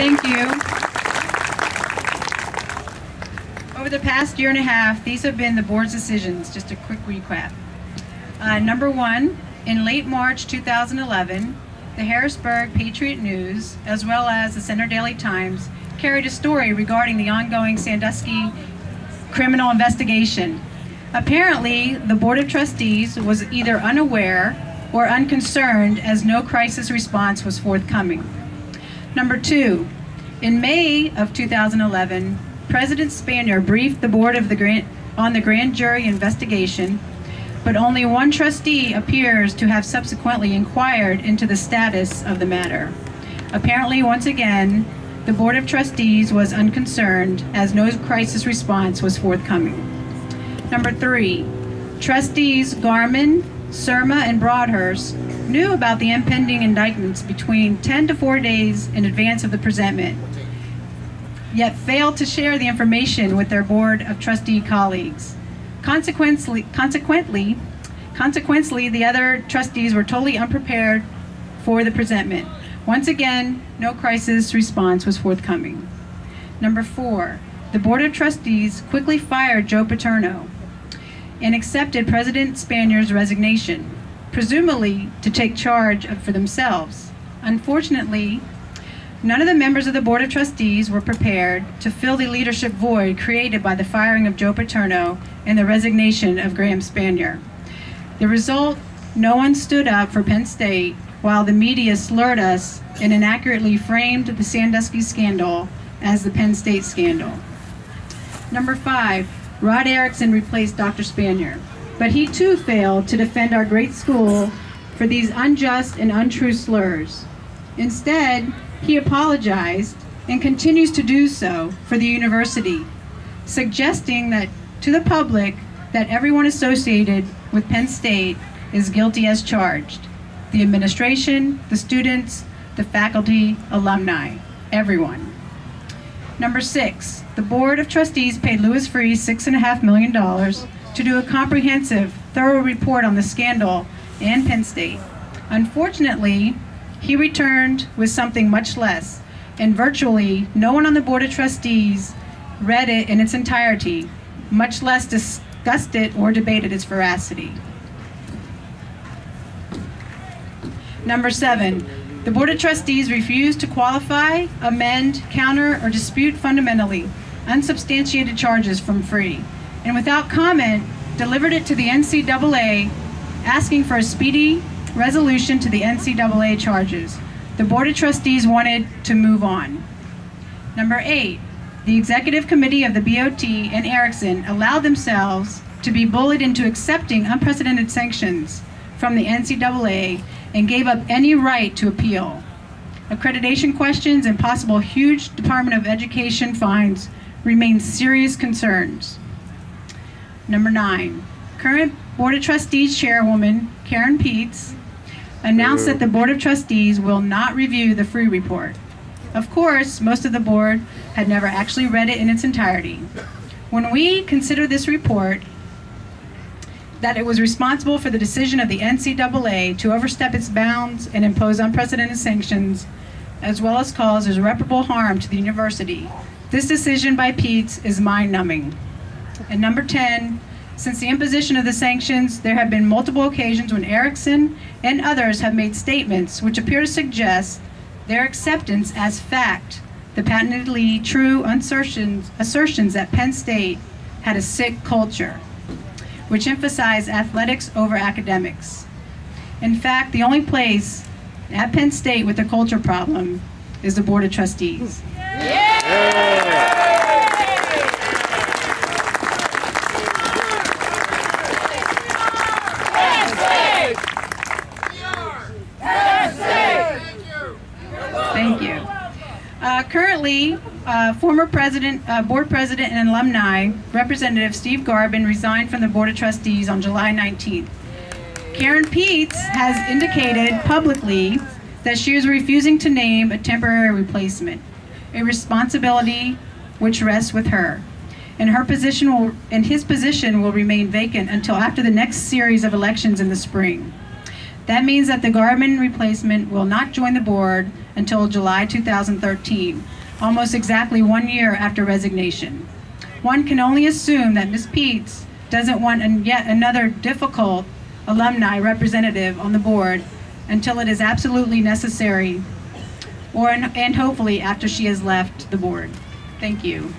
Thank you. Over the past year and a half, these have been the board's decisions. Just a quick recap. Uh, number one, in late March 2011, the Harrisburg Patriot News, as well as the Centre Daily Times, carried a story regarding the ongoing Sandusky criminal investigation. Apparently, the Board of Trustees was either unaware or unconcerned as no crisis response was forthcoming. Number two, in May of 2011, President Spanier briefed the board of the on the grand jury investigation, but only one trustee appears to have subsequently inquired into the status of the matter. Apparently, once again, the Board of Trustees was unconcerned as no crisis response was forthcoming. Number three, trustees Garban, Surma, and Broadhurst knew about the impending indictments between 10 to 4 days in advance of the presentment, yet failed to share the information with their Board of Trustee colleagues. Consequently, consequently, consequently, the other trustees were totally unprepared for the presentment. Once again, no crisis response was forthcoming. Number four, the Board of Trustees quickly fired Joe Paterno and accepted President Spanier's resignation, presumably to take charge for themselves. Unfortunately, none of the members of the Board of Trustees were prepared to fill the leadership void created by the firing of Joe Paterno and the resignation of Graham Spanier. The result, no one stood up for Penn State while the media slurred us and inaccurately framed the Sandusky scandal as the Penn State scandal. Number five, Rod Erickson replaced Dr. Spanier, but he too failed to defend our great school for these unjust and untrue slurs. Instead, he apologized and continues to do so for the university, suggesting that to the public that everyone associated with Penn State is guilty as charged. The administration, the students, the faculty, alumni, everyone. Number six, the Board of Trustees paid Louis Freeh $6.5 million to do a comprehensive, thorough report on the scandal and Penn State. Unfortunately, he returned with something much less, and virtually no one on the Board of Trustees read it in its entirety, much less discussed it or debated its veracity. Number seven, the Board of Trustees refused to qualify, amend, counter, or dispute fundamentally unsubstantiated charges from Freeh, and without comment, delivered it to the NCAA, asking for a speedy resolution to the NCAA charges. The Board of Trustees wanted to move on. Number eight, the Executive Committee of the BOT and Erickson allowed themselves to be bullied into accepting unprecedented sanctions from the NCAA and gave up any right to appeal. Accreditation questions and possible huge Department of Education fines remain serious concerns. Number nine, current Board of Trustees Chairwoman Karen Peetz announced that the Board of Trustees will not review the Freeh report. Of course, most of the board had never actually read it in its entirety. When we consider this report, that it was responsible for the decision of the NCAA to overstep its bounds and impose unprecedented sanctions, as well as cause irreparable harm to the university. This decision by Peetz is mind-numbing. And number 10, since the imposition of the sanctions, there have been multiple occasions when Erickson and others have made statements which appear to suggest their acceptance as fact, the patently true assertions, assertions that Penn State had a sick culture which emphasize athletics over academics. In fact, the only place at Penn State with a culture problem is the Board of Trustees. Thank Uh, currently, uh, former president, uh, board president and alumni, Representative Steve Garban resigned from the Board of Trustees on July 19th. Karen Peetz has indicated publicly that she is refusing to name a temporary replacement, a responsibility which rests with her. And her position will, and his position will remain vacant until after the next series of elections in the spring. That means that the Garban replacement will not join the board until July 2013, almost exactly one year after resignation. One can only assume that Ms. Peetz doesn't want an- yet another difficult alumni representative on the board until it is absolutely necessary or, and hopefully after she has left the board. Thank you.